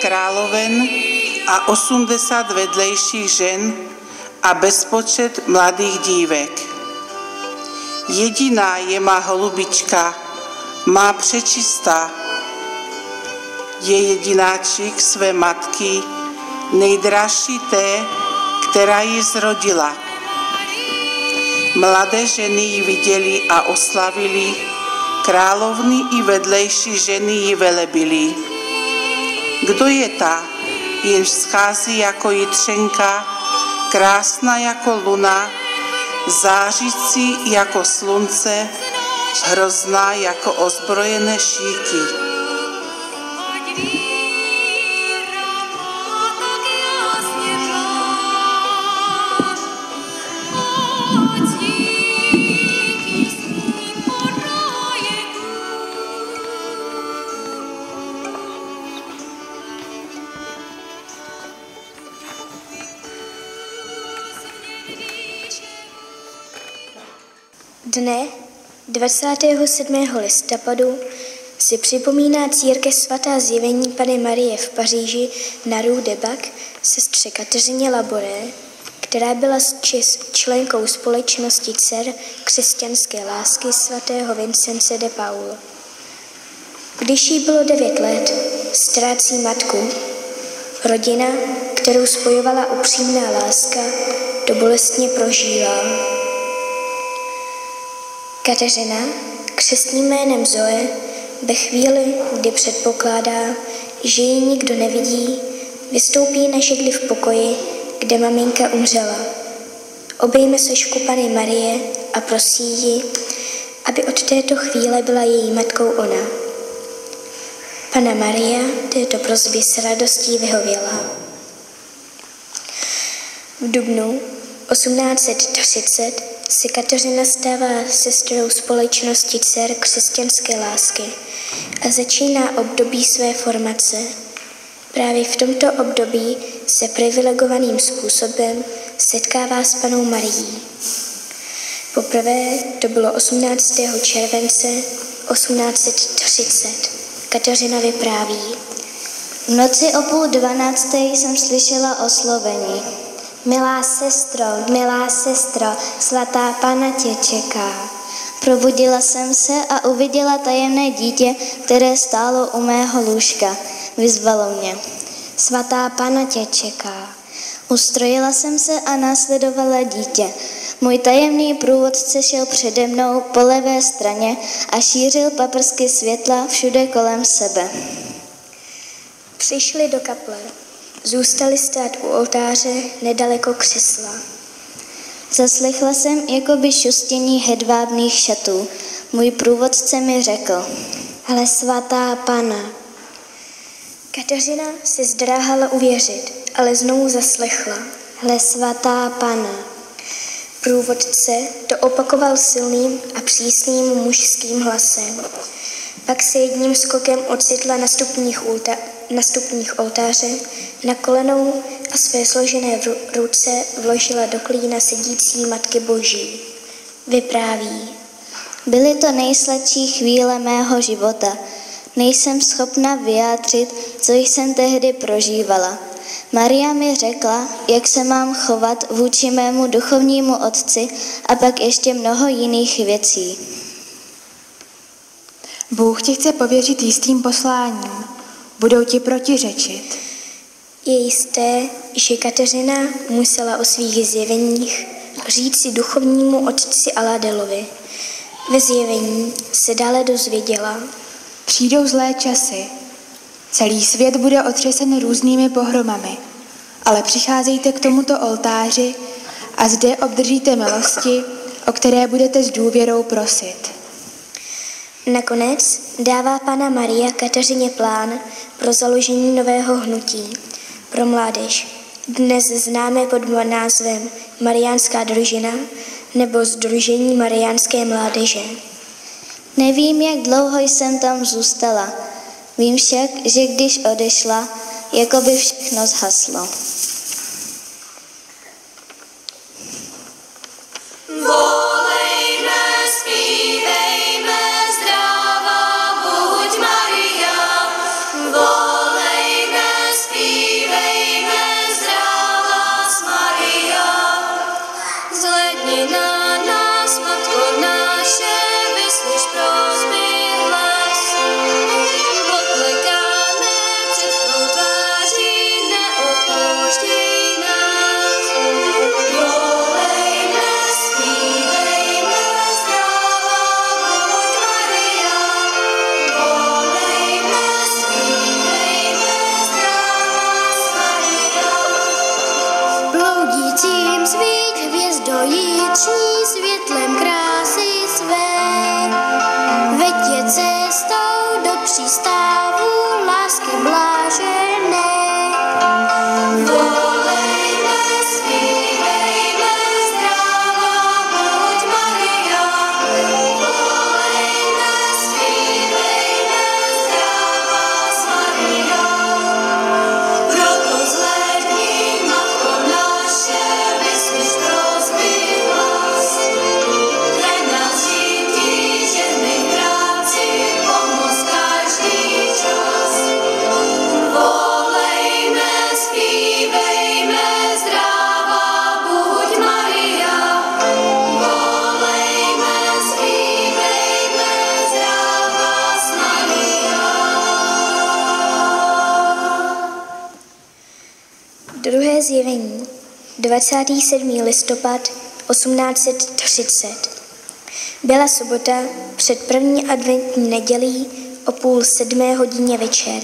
je 60 královen a 80 vedlejších žen a bezpočet mladých dívek. Jediná je má holubička, má přečistá, je jedináčik své matky, nejdražší té, která ji zrodila. Mladé ženy ji viděli a oslavili, královny i vedlejší ženy ji velebili. Kdo je ta, jenž schází jako jitřenka, krásná jako luna, zářící jako slunce, hrozná jako ozbrojené šíky. Dne 27. listopadu si připomíná církev svatá zjevení Pany Marie v Paříži na Rue de Bac sestře Kateřině Laboré, která byla členkou společnosti dcer křesťanské lásky svatého Vincence de Paul. Když jí bylo devět let, ztrácí matku. Rodina, kterou spojovala upřímná láska, to bolestně prožívá. Kateřina, křesním jménem Zoe, ve chvíli, kdy předpokládá, že ji nikdo nevidí, vystoupí na židli v pokoji, kde maminka umřela. Obejme sošku Pany Marie a prosí ji, aby od této chvíle byla její matkou ona. Pana Maria této prozbě s radostí vyhověla. V dubnu 1830 se Kateřina stává sestrou společnosti dcer křesťanské lásky a začíná období své formace. Právě v tomto období se privilegovaným způsobem setkává s panou Marií. Poprvé to bylo 18. července 1830. Kateřina vypráví. V noci o půl dvanácté jsem slyšela oslovení. Milá sestro, milá sestro, svatá Pana tě čeká. Probudila jsem se a uviděla tajemné dítě, které stálo u mého lůžka. Vyzvalo mě. Svatá Pana tě čeká. Ustrojila jsem se a následovala dítě. Můj tajemný průvodce šel přede mnou po levé straně a šířil paprsky světla všude kolem sebe. Přišli do kaple. Zůstali stát u oltáře nedaleko křesla. Zaslechla jsem jakoby šustění hedvábných šatů. Můj průvodce mi řekl, ale svatá pana. Kateřina se zdráhala uvěřit, ale znovu zaslechla. Hle svatá pana. Průvodce to opakoval silným a přísným mužským hlasem. Pak se jedním skokem ocitla na stupních, na stupních oltáře, na kolenou a své složené ruce vložila do klína sedící Matky Boží. Vypráví. Byly to nejsladší chvíle mého života. Nejsem schopna vyjádřit, co jsem tehdy prožívala. Maria mi řekla, jak se mám chovat vůči mému duchovnímu otci a pak ještě mnoho jiných věcí. Bůh ti chce pověřit jistým posláním. Budou ti protiřečit. Je jisté, že Kateřina musela o svých zjeveních říci duchovnímu otci Aladelovi. Ve zjevení se dále dozvěděla. Přijdou zlé časy. Celý svět bude otřesen různými pohromami. Ale přicházejte k tomuto oltáři a zde obdržíte milosti, o které budete s důvěrou prosit. Nakonec dává Pana Maria Kateřině plán pro založení nového hnutí pro mládež, dnes známé pod názvem Mariánská družina nebo Združení Mariánské mládeže. Nevím, jak dlouho jsem tam zůstala. Vím však, že když odešla, jako by všechno zhaslo. 27. listopad 1830. Byla sobota před první adventní nedělí o půl sedmé hodině večer.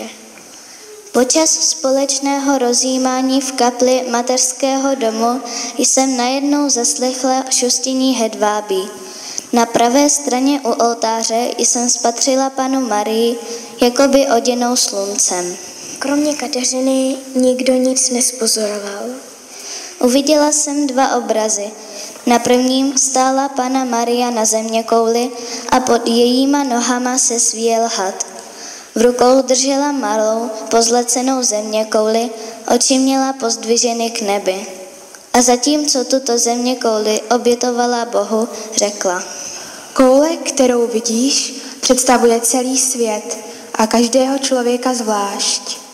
Počas společného rozjímání v kapli mateřského domu jsem najednou zaslechla šustění hedvábí. Na pravé straně u oltáře jsem spatřila panu Marii, jako by oděnou sluncem. Kromě Kateřiny nikdo nic nespozoroval. Uviděla jsem dva obrazy. Na prvním stála pana Maria na země kouli a pod jejíma nohama se svíjel had. V rukou držela malou, pozlecenou země kouli, oči měla pozdviženy k nebi. A zatímco tuto země kouli obětovala Bohu, řekla. Koule, kterou vidíš, představuje celý svět a každého člověka zvlášť.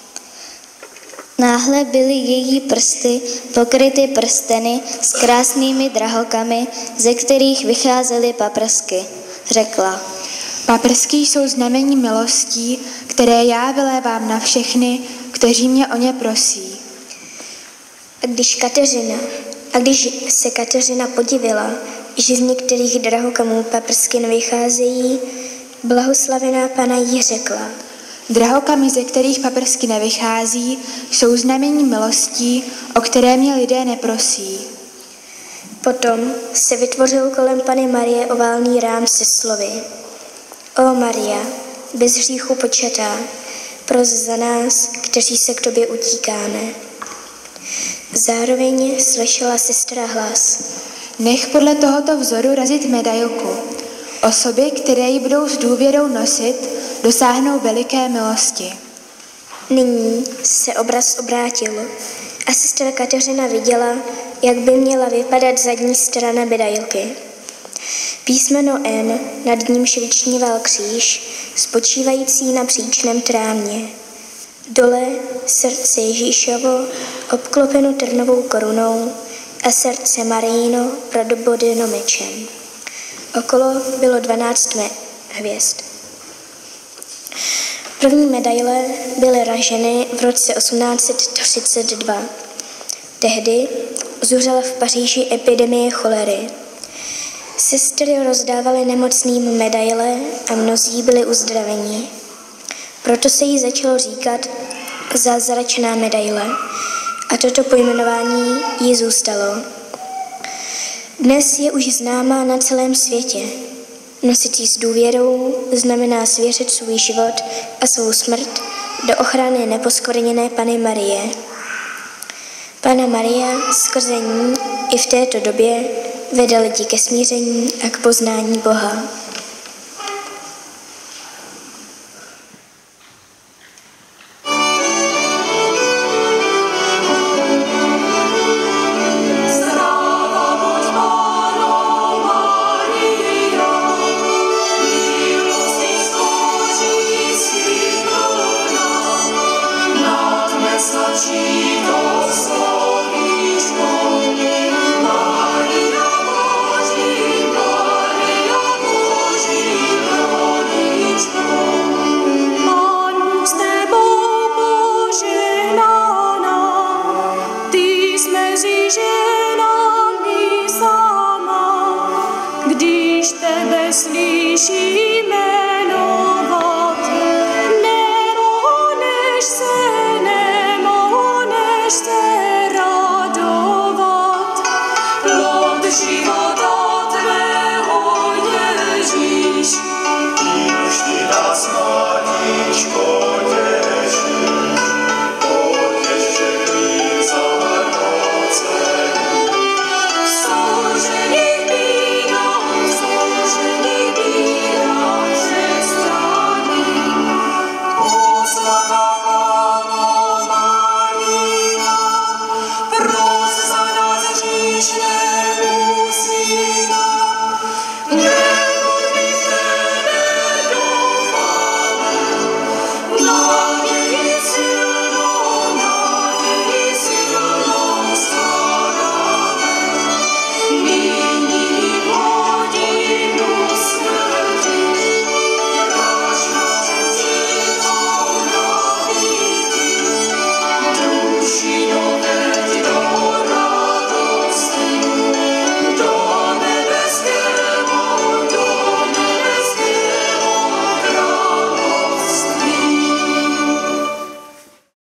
Náhle byly její prsty pokryty prsteny s krásnými drahokami, ze kterých vycházely paprsky. Řekla. Paprsky jsou znamení milostí, které já vylévám na všechny, kteří mě o ně prosí. A když Kateřina, a když se Kateřina podivila, že z některých drahokamů paprsky nevycházejí, blahoslavená pana jí řekla. Drahokamy, ze kterých paprsky nevychází, jsou znamení milostí, o které mě lidé neprosí. Potom se vytvořil kolem Pany Marie oválný rám se slovy. O Maria, bez hříchu počatá, pros za nás, kteří se k tobě utíkáme. Zároveň slyšela sestra hlas. Nech podle tohoto vzoru razit medailku. Osoby, které ji budou s důvěrou nosit, dosáhnou veliké milosti. Nyní se obraz obrátil a sestra Kateřina viděla, jak by měla vypadat zadní strana medailky. Písmeno N, nad ním vyčníval kříž, spočívající na příčném trámě. Dole srdce Ježíšovo, obklopeno trnovou korunou a srdce Marijino prodobodeno mečem. Okolo bylo dvanáct hvězd. První medaile byly raženy v roce 1832. Tehdy zuřela v Paříži epidemie cholery. Sestry rozdávaly nemocným medaile a mnozí byli uzdraveni. Proto se jí začalo říkat zázračná medaile a toto pojmenování jí zůstalo. Dnes je už známá na celém světě. Nosit s důvěrou znamená svěřit svůj život a svou smrt do ochrany neposkvrněné Pany Marie. Pana Maria skrze ní i v této době vede lidi ke smíření a k poznání Boha.